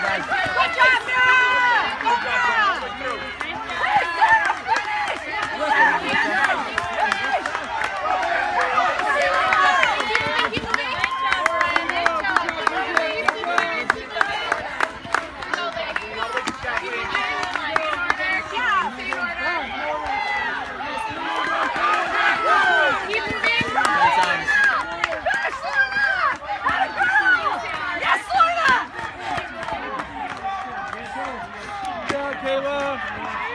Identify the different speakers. Speaker 1: Bye, guys.
Speaker 2: は